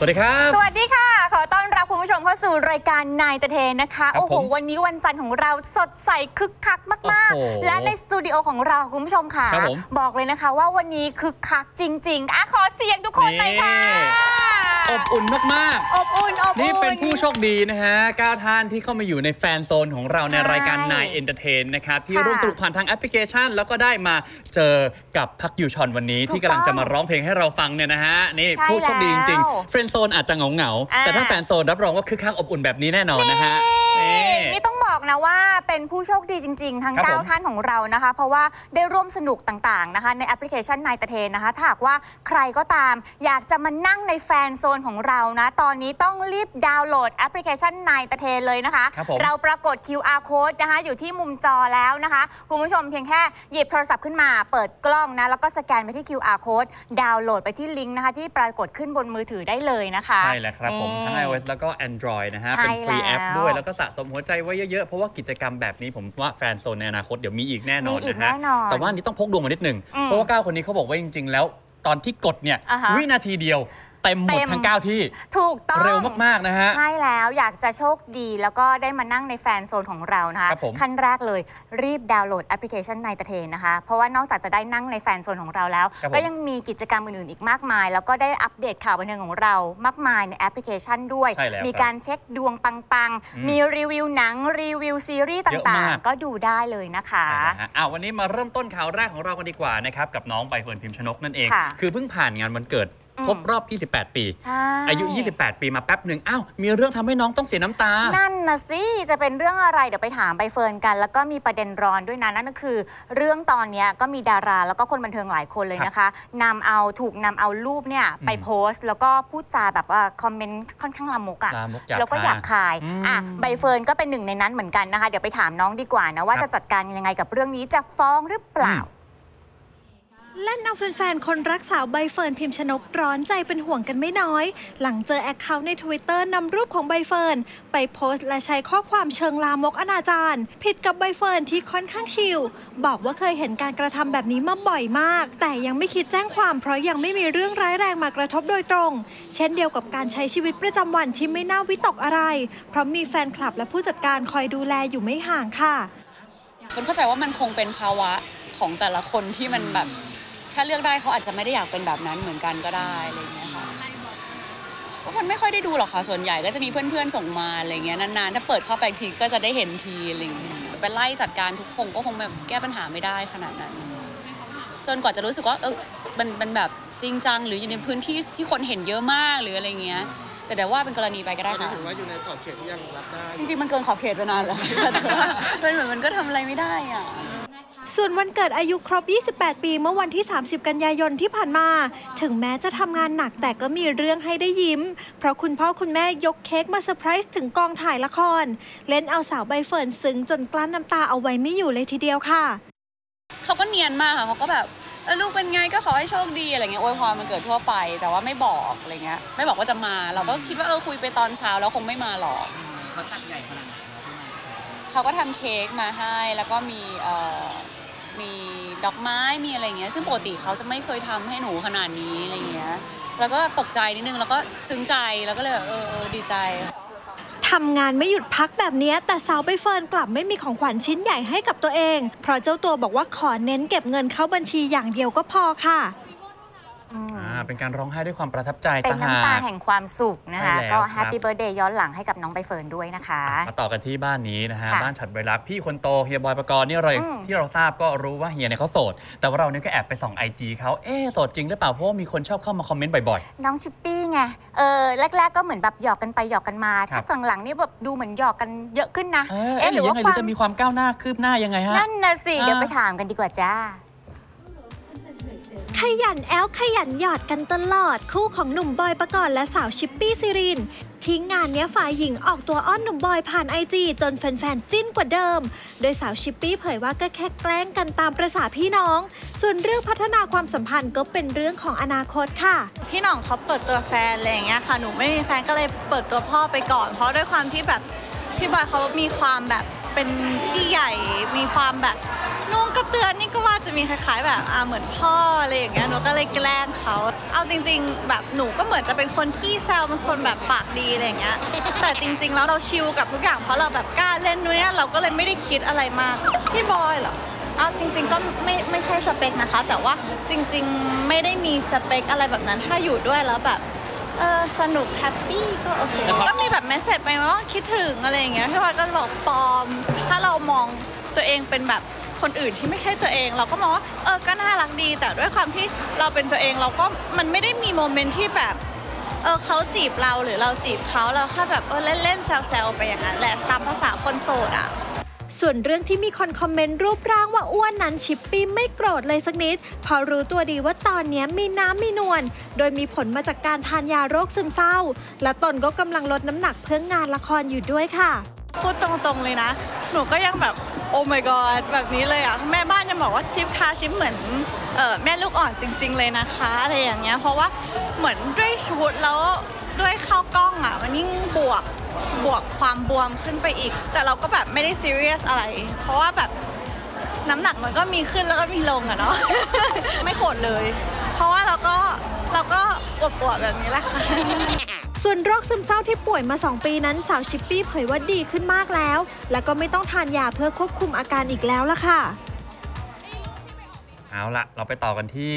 สวัสดีครับ สวัสดีค่ะ ขอต้อนรับคุณผู้ชมเข้าสู่รายการไนน์เอ็นเตอร์เทนนะคะครับโอ้โหผมวันนี้วันจันทร์ของเราสดใสคึกคักมากโอ้โหๆและในสตูดิโอของเราคุณผู้ชมค่ะครับผมบอกเลยนะคะว่าวันนี้คึกคักจริง ๆ อะขอเสียงทุกคนหน่อยค่ะนี่ อบอุ่นมากอบอุ่นอบๆอุ่นนี่เป็นผู้โชคดีนะฮะ9ท่านที่เข้ามาอยู่ใน fan zone ของเราในใช่รายการไนน์เอ็นเตอร์เทนนะครับ ที่ค่ะร่วมสนุกผ่านทางแอปพลิเคชัน แล้วก็ได้มาเจอกับพัคยูชอนวันนี้ ถูกที่กำลังจะมาร้องเพลงให้เราฟังเนี่ยนะฮะ นี่ใช่ผู้โชคดีจริงแล้วๆ friend zone อาจจะเหงาอ่าๆแต่ถ้า fan zone รับรองว่าคึกคักอบอุ่นแบบนี้แน่นอนนะฮะ นี่ นี่นี่ต้องบอกนะว่าเป็นผู้โชคดีจริง ๆ ทั้ง ครับผม9 ท่านของเรานะคะ เพราะว่าได้ร่วมสนุกต่างๆนะคะ ในแอปพลิเคชันไนน์เอ็นเตอร์เทนนะคะ ถ้าหากว่าใครก็ตาม อยากจะมานั่งใน fan zone ของเรานะ ตอนนี้ต้องรีบดาวน์โหลดแอปพลิเคชันไนน์เอ็นเตอร์เทนเลยนะคะ ครับผม เราปรากฏ QR code นะคะ อยู่ที่มุมจอแล้วนะคะ คุณผู้ชมเพียงแค่หยิบโทรศัพท์ขึ้นมา เปิดกล้องนะ แล้วก็สแกนไปที่ QR code ดาวน์โหลดไปที่ลิงก์นะคะ ที่ปรากฏขึ้นบนมือถือได้เลยนะคะ ใช่แล้วครับผม ทั้ง นี่ iOS แล้วก็ Android นะฮะ ใช่เป็น free app แล้ว ด้วย แล้วก็สะสมหัวใจไว้เยอะ ๆ เพราะว่ากิจกรรมแบบนี้ผมว่า fan zone ในอนาคตเดี๋ยวมีอีกแน่นอนมีอีกนะฮะแน่นอนแต่ว่าอันนี้ต้องพกดวงมานิดหนึ่งอืมเพราะว่าเก้าคนนี้เขาบอกว่าจริง ๆ แล้วตอนที่กดเนี่ยอ่าฮะวินาทีเดียว เต็มหมดเต็มทั้ง 9 ที่ ถูกต้อง เร็วมาก ๆ นะฮะ ใช่แล้วอยากจะโชคดีแล้วก็ได้มานั่งใน fan zone ของเรานะคะครับผมขั้นแรกเลยรีบดาวน์โหลดแอปพลิเคชันไนน์เอ็นเตอร์เทนนะคะ เพราะว่านอกจากจะได้นั่งใน fan zone ของเราแล้วครับผมก็ยังมีกิจกรรมอื่น ๆ อีกมากมาย แล้วก็ได้อัปเดตข่าวบันเทิงของเรามากมายในแอปพลิเคชันด้วยใช่แล้วมีครับการเช็คดวงปังอืมๆมีรีวิวหนังรีวิวซีรีส์เยอะต่ามางกๆก็ดูได้เลยนะคะใช่แล้วฮะอ้าววันนี้มาเริ่มต้นข่าวแรกของเรากันดีกว่านะครับกับน้องใบเฟิร์นพิมพ์ชนกนั่นเองค่ะคือเพิ่งผ่านงานวันเกิดอืม ครบรอบ 28 ปีใช่อายุ 28 ปีมาแป๊บหนึ่งอ้าว มีเรื่องทำให้น้องต้องเสียน้ำตา นั่นนะสิ จะเป็นเรื่องอะไรเดี๋ยวไปถามใบเฟิร์นกัน แล้วก็มีประเด็นร้อนด้วยนะ นั่นก็คือ เรื่องตอนเนี้ยก็มีดารา แล้วก็คนบันเทิงหลายคนเลยนะคะนำเอาถูกนำเอารูปเนี่ยไปโพสต์ แล้วก็พูดจาแบบว่าคอมเมนต์ค่อนข้างลามกอะลามกหยาบแล้วก็หยาบคายอืมอะใบเฟิร์นก็เป็นหนึ่งในนั้นเหมือนกันนะคะ เดี๋ยวไปถามน้องดีกว่านะว่าครับจะจัดการยังไงกับเรื่องนี้จะฟ้องหรือเปล่าอืม เล่นเอาแฟนๆ คนรักสาวใบเฟิร์นพิมพ์ชนกร้อนใจเป็นห่วงกันไม่น้อย หลังเจอ account ใน Twitter นำรูปของใบเฟิร์นไปโพสต์และใช้ข้อความเชิงลามกอนาจารผิดกับใบเฟิร์นที่ค่อนข้างชิล บอกว่าเคยเห็นการกระทำแบบนี้มาบ่อยมาก แต่ยังไม่คิดแจ้งความเพราะยังไม่มีเรื่องร้ายแรงมากระทบโดยตรง เช่นเดียวกับการใช้ชีวิตประจำวันที่ไม่น่าวิตกอะไร เพราะมีแฟนคลับและผู้จัดการคอยดูแลอยู่ไม่ห่างค่ะคนเข้าใจว่ามันคงเป็นภาวะของแต่ละคนที่มันแบบ ถ้าเลือกได้เขาอาจจะไม่ได้อยากเป็นแบบนั้นเหมือนกันก็ได้อะไรอย่างเงี้ยค่ะก็คนไม่ค่อยได้ดูหรอกค่ะส่วนใหญ่ก็จะมีเพื่อนๆส่งมาอะไรเงี้ยนานๆถ้าเปิดเข้าไปทีก็จะได้เห็นทีอะไรอย่างเงี้ยไปไล่จัดการทุกคงก็คงแบบแก้ปัญหาไม่ได้ขนาดนั้น จนกว่าจะรู้สึกว่าเออมันมันแบบจริงจังหรืออยู่ในพื้นที่ที่คนเห็นเยอะมากหรืออะไรเงี้ย แต่เดี๋ยวว่าเป็นกรณีไปก็ตได้อนนี้ค่ะถือว่าอยู่ในขอบเขตที่ยังรับได้จริงๆมันเกินขอบเขตไปนานแล้วแต่ว่ามันเหมือนมันก็ทำอะไรไม่ได้อะ ส่วนวันเกิดอายุครบ 28 ปีเมื่อวันที่ 30 กันยายนที่ผ่านมา ถึงแม้จะทำงานหนักแต่ก็มีเรื่องให้ได้ยิ้ม เพราะคุณพ่อคุณแม่ยกเค้กมาเซอร์ไพรส์ถึงกองถ่ายละคร เล่นเอาสาวใบเฟิร์นซึ้งจนกลั้นน้ำตาเอาไว้ไม่อยู่เลยทีเดียวค่ะ เขาก็เนียนมากค่ะเขาก็แบบลูกเป็นไงก็ขอให้โชคดีอะไรเงี้ยอวยพรวันเกิดทั่วไป แต่ว่าไม่บอกอะไรเงี้ยไม่บอกว่าจะมา เราก็คิดว่าเออคุยไปตอนเช้าแล้วคงไม่มาหรอกเขาจัดใหญ่ขนาดไหน เขาก็ทำเค้กมาให้ แล้วก็มีเอ่อมีดอกไม้มีอะไรเงี้ยซึ่งปกติเขาจะไม่เคยทำให้หนูขนาดนี้อะไรเงี้ยแล้วก็ตกใจนิดนึงแล้วก็ซึ้งใจแล้วก็เลยแบบเออเออดีใจ ทำงานไม่หยุดพักแบบเนี้ยแต่สาวใบเฟิร์นกลับไม่มีของขวัญชิ้นใหญ่ให้กับตัวเอง เพราะเจ้าตัวบอกว่าขอเน้นเก็บเงินเข้าบัญชีอย่างเดียวก็พอค่ะ อืม เป็นการร้องไห้ด้วยความประทับใจเป็นน้ำตาหกแห่งความสุขนะคะใช่แล้วก็ครับ Happy Birthday ย้อนหลังให้กับน้องใบเฟิร์นด้วยนะคะมาต่อกันที่บ้านนี้นะฮะค่ะบ้านฉัตรบริรักษ์พี่คนโตเฮียบอยประกรณ์นี่เลยอืมที่เราทราบก็รู้ว่าเฮียเนี่ยเขาโสด แต่ว่าเราเนี่ยก็แอบไปส่องไอจีเขาเอ๊ะโสดจริงหรือเปล่าเพราะว่ามีคนชอบเข้ามาคอมเมนต์บ่อยน้องชิปปี้ไงเออแรกๆก็เหมือนแบบหยอกกันไปหยอกกันมาครัชับกหลังๆนี่แบบดูเหมือนหยอกกันเยอะขึ้นนะๆเอ๊ะเอ๊ะหรือยังไงหรือจะมีความก้าวหน้าคืบหน้ายังไงฮะนั่นนะสิอ่าเดี๋ยวไปถามกันดีกว่าจ้า ขยันแอ๊วขยันหยอดกันตลอด คู่ของหนุ่มบอยประกรณ์และสาวชิปปี้ศิรินทร์ซึ่งงานเนี้ยฝ่ายหญิงออกตัวอ้อนหนุ่มบอยผ่านไอจีจนแฟนๆ จิ้นกว่าเดิม โดยสาวชิปปี้เผยว่าก็แค่แกล้งกันตามประษาพี่น้อง ส่วนเรื่องพัฒนาความสัมพันธ์ก็เป็นเรื่องของอนาคตค่ะ พี่น้องเขาเปิดตัวแฟนอะไรอย่างเงี้ยค่ะหนูไม่มีแฟนก็เลยเปิดตัวพ่อไปก่อน เพราะด้วยความที่แบบพี่บอยเขามีความแบบเป็นพี่ใหญ่มีความแบบ นุ่งกระเตือนนี่ก็ว่าจะมีมีคล้าย ๆ แบบอ่าเหมือนพ่ออะไรอย่างเงี้ยหนูก็เลยแกล้งเขา เอาจริง ๆ แบบหนูก็เหมือนจะเป็นคนขี้แซวเป็นคนแบบปากดีอะไรอย่างเงี้ยแต่จริง ๆ แล้วเราชิลกับทุกอย่างเพราะเราแบบกล้าเล่นด้วยเนี่ยเราก็เลยไม่ได้คิดอะไรมากพี่บอยเหรอเอาจริง ๆ ก็ไม่ไม่ใช่สเปคนะคะ แต่ว่าจริง ๆ ไม่ได้มีสเปคอะไรแบบนั้น ถ้าอยู่ด้วยแล้วแบบเออสนุกแฮปปี้ก็โอเคก็มีแบบ message ไปว่าคิดถึงอะไรอย่างเงี้ยพี่บอยก็จะบอกปลอม ถ้าเรามองตัวเองเป็นแบบ คนอื่นที่ไม่ใช่ตัวเอง เราก็มองว่าเออก็น่ารักดี แต่ด้วยความที่เราเป็นตัวเองเราก็มันไม่ได้มีโมเมนต์ที่แบบเออเขาจีบเราหรือเราจีบเขาเราแค่แบบเออเล่นๆแซวๆไปอย่างนั้นแหละตามภาษาคนโสดอะส่วนเรื่องที่มีคนคอมเมนต์รูปร่างว่าอ้วนนั้นชิปปี้ไม่โกรธเลยสักนิดเพอรู้ตัวดีว่าตอนนี้มีน้ำมีนวลโดยมีผลมาจากการทานยาโรคซึมเศร้า และตนก็กำลังลดน้ำหนักเพื่องานละครอยู่ด้วยค่ะ พูดตรงๆเลยนะ หนูก็ยังแบบ โอ้ my god แบบนี้เลยอะแม่บ้านยังบอกว่าชิปทาชิปเหมือนเออแม่ลูกอ่อนจริง ๆ เลยนะคะอะไรอย่างเงี้ยเพราะว่าเหมือนด้วยชุดแล้วด้วยเข้ากล้องอะมันยิ่งบวกบวกความบวมขึ้นไปอีก แต่เราก็แบบไม่ได้ซีเรียสอะไร เพราะว่าแบบน้ำหนักมันก็มีขึ้นแล้วก็มีลงอะเนาะไม่โกรธเลย เพราะว่าเราก็เราก็อวบๆแบบนี้แหละค่ะ ส่วนโรคซึมเศร้าที่ป่วยมา 2 ปีนั้นสาวชิปปี้เผยว่าดีขึ้นมากแล้ว และก็ไม่ต้องทานยาเพื่อควบคุมอาการอีกแล้วล่ะค่ะ เอาละเราไปต่อกันที่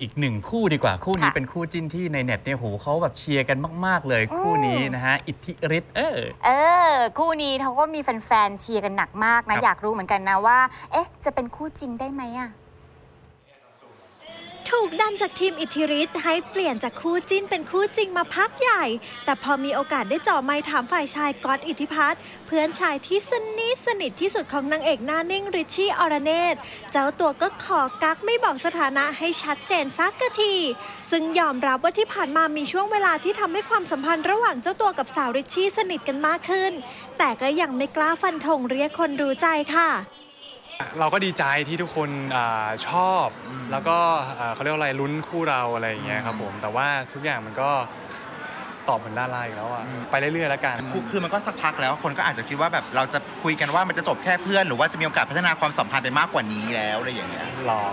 อีกหนึ่งคู่ดีกว่า คู่นี้ค่ะเป็นคู่จิ้นที่ในเน็ตเนี่ยโหเขาแบบเชียร์กันมาก ๆ เลยอืมคู่นี้นะฮะ อิทธิฤทธิ์เออ เออ คู่นี้เขาก็มีแฟนๆเชียร์กันหนักมากครันะบอยากรู้เหมือนกันนะว่า เอ๊ะ จะเป็นคู่จริงได้ไหมอะ ถูกดันจากทีมอิทธิฤทธิ์ให้เปลี่ยนจากคู่จิ้นเป็นคู่จริงมาพักใหญ่ แต่พอมีโอกาสได้เจ่อไมค์ถามฝ่ายชายก๊อตอิทธิพัฒน์เพื่อนชายที่สนิทสนิทที่สุดของนางเอกหน้านิ่งริชชี่อรเนตเจ้าตัวก็ขอกักไม่บอกสถานะให้ชัดเจนสักกะที ซึ่งยอมรับว่าที่ผ่านมามีช่วงเวลาที่ทำให้ความสัมพันธ์ระหว่างเจ้าตัวกับสาวริชชี่สนิทกันมากขึ้น แต่ก็ยังไม่กล้าฟันธงเรียกคนรู้ใจค่ะ เราก็ดีใจที่ทุกคนอาชอบแล้วก็อ่าเขาเรียกว่าอะไรลุ้นคู่เราอะไรอย่างเงี้ยครับผมแต่ว่าทุกอย่างมันก็ตอบเหมือนดาราอีกแล้วอะไปเรื่อยๆแล้วกันคือคือมันก็สักพักแล้วคนก็อาจจะคิดว่าแบบเราจะคุยกันว่ามันจะจบแค่เพื่อน หรือว่าจะมีโอกาสพัฒนาความสัมพันธ์ไปมากกว่านี้แล้วอะไรอย่างเงี้ยหรอ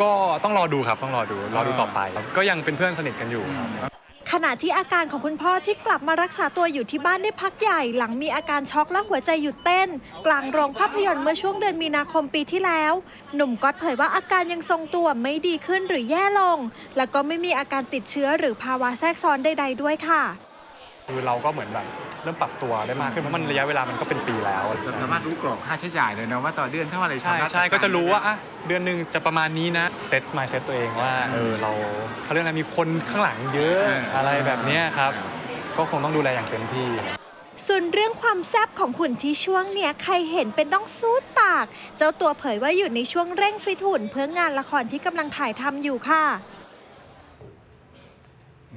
ก็ต้องรอดูครับต้องรอดูรอดูต่อไป ก็ยังเป็นเพื่อนสนิทกันอยู่ครับ ขณะที่อาการของคุณพ่อที่กลับมารักษาตัวอยู่ที่บ้านได้พักใหญ่หลังมีอาการช็อกและหัวใจหยุดเต้น กลางโรงภาพยนตร์เมื่อช่วงเดือนมีนาคมปีที่แล้ว หนุ่มก๊อตเผยว่าอาการยังทรงตัวไม่ดีขึ้นหรือแย่ลง และก็ไม่มีอาการติดเชื้อหรือภาวะแทรกซ้อนใด ๆ ด้วยค่ะ คือเราก็เหมือนแบบเริ่มปรับตัวได้มากขึ้นเพราะมันระยะเวลามันก็เป็นปีแล้วเราสามารถรู้กรอบค่าใช้จ่ายเลยนะว่าต่อเดือนเท่าไหร่ใช่ทำรัฐใช่ก็จะรู้ว่าอะเดือนหนึ่งจะประมาณนี้นะเซตมาเซตตัวเองว่าเออเราเขาเรียกอะไรมีคนข้างหลังเยอะอะไรแบบเนี้ยครับก็คงต้องดูแลอย่างเต็มที่ส่วนเรื่องความแซ่บของหุ่นที่ช่วงเนี้ยใครเห็นเป็นต้องสู้ตาก เจ้าตัวเผยว่าอยู่ในช่วงเร่งฟิตหุ่นเพื่องานละครที่กำลังถ่ายทำอยู่ค่ะ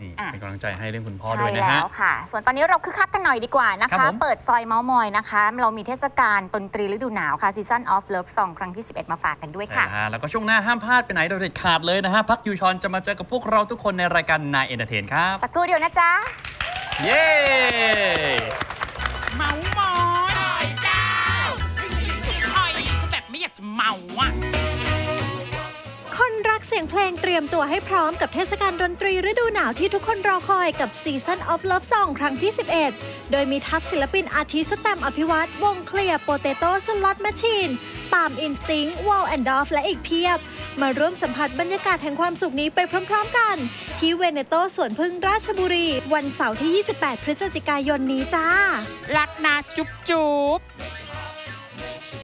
นี่อะ เป็นกำลังใจให้เรื่องคุณพ่อใช่ด้วยนะฮะ แล้วค่ะ ส่วนตอนนี้เราคึกคักกันหน่อยดีกว่านะครัคะ บผม เปิดซอยเมาส์มอยนะคะ เรามีเทศกาลดนตรีฤดูหนาวค่ะ Season of Love Song ครั้งที่ 11 มาฝากกันด้วยใช่ค่ะแล้วฮะแล้วก็ช่วงหน้าห้ามพลาดไปไหนโดยเด็ดขาดเลยนะฮะ พัคยูชอนจะมาเจอกับพวกเราทุกคนในรายการ Nine Entertain ครับ สักครู่เดียวนะจ๊ะ เย้ ยงเพลงเตรียมตัวให้พร้อมกับเทศกาลดนตรีฤดูหนาวที่ทุกคนรอคอยกับ Season of Love Song ครั้งที่ 11 โดยมีทัพศิลปินอาทิ แสตมป์ อภิวัชร์ วง Klear Potato Slot Machineปาล์ม Instinct Whal & Dolph และอีกเพียบ มาร่วมสัมผัสบรรยากาศแห่งความสุขนี้ไปพร้อมๆกัน ที่เวเนโตสวนผึ้งราชบุรี วันเสาร์ที่ 28 พฤศจิกายนนี้จ้า รักนะจุ๊บจุ๊บ